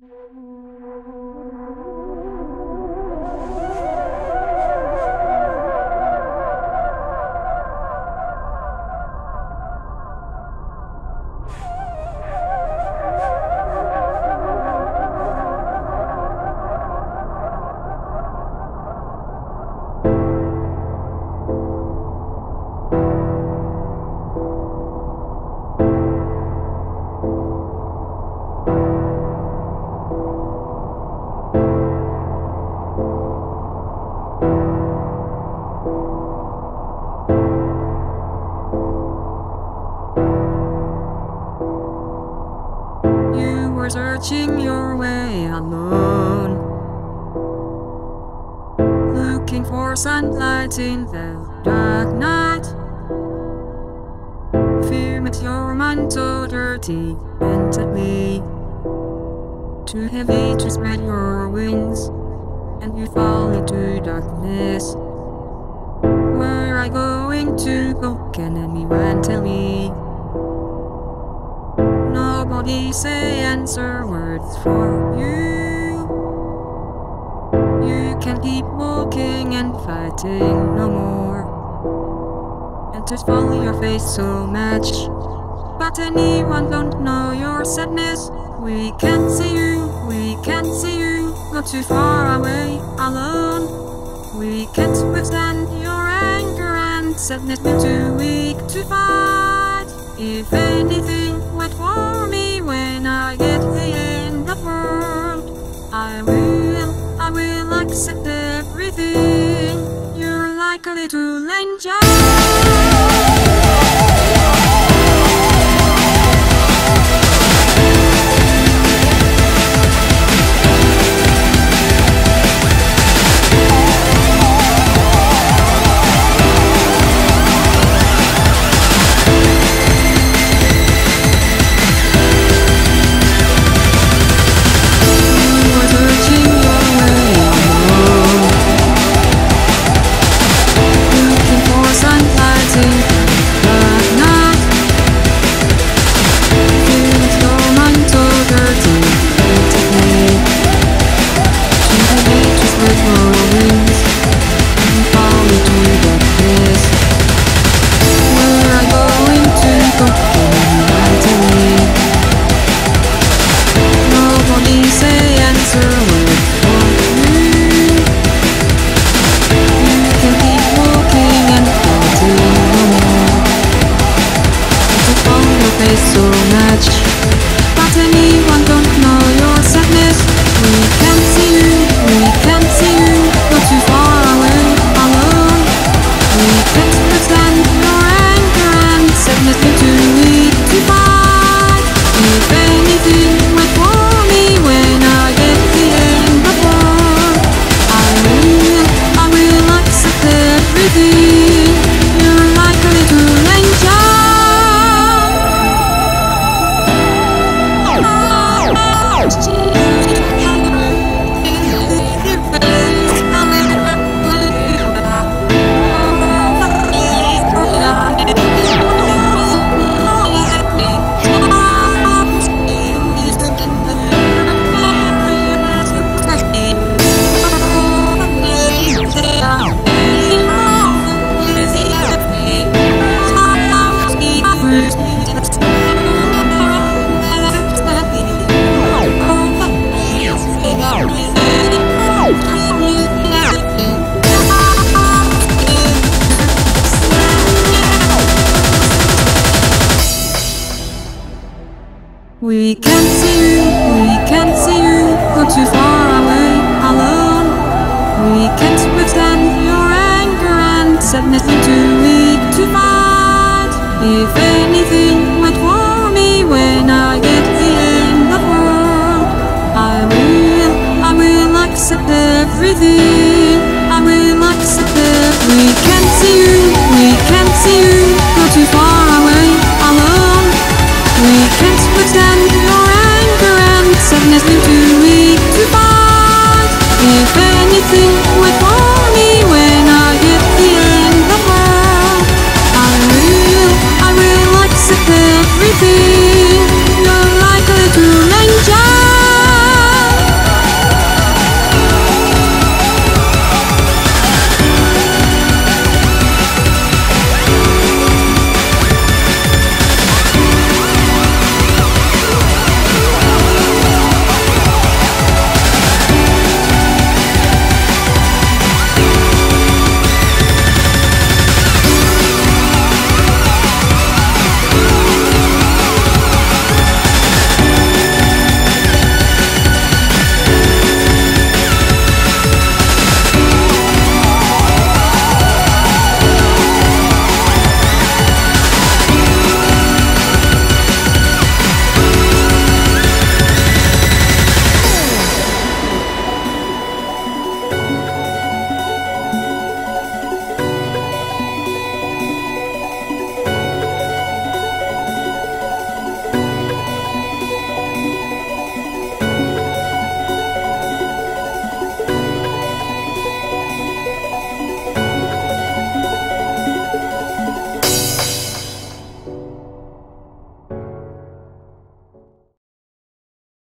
You. were searching your way alone, looking for sunlight in the dark night. Fear met your mind so dirty deadly, too heavy to spread your wings, and you fall into darkness. Where I going to go? Can anyone tell me? Say answer words for you. You can keep walking and fighting no more. And just follow your face so much. But anyone don't know your sadness. We can't see you, we can't see you. Not too far away, alone. We can't withstand your anger and sadness. We're too weak to fight. If anything wait for me a little angel. Withstand your anger and sadness, too weak to fight. If anything wait for me when I get to the end of world, I will, I will accept everything.